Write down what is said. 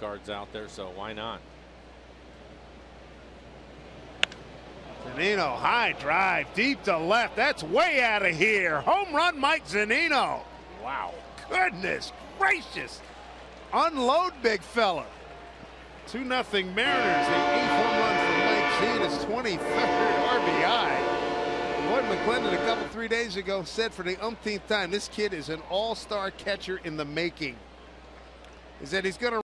guards out there, so why not? Zunino, high drive, deep to left. That's way out of here. Home run, Mike Zunino. Wow. Goodness gracious. Unload, big fella. 2 nothing Mariners. The eighth home run for Mike Z. His 23rd RBI. Lloyd McClendon a couple, three days ago said for the umpteenth time, this kid is an all-star catcher in the making. Is that he's going to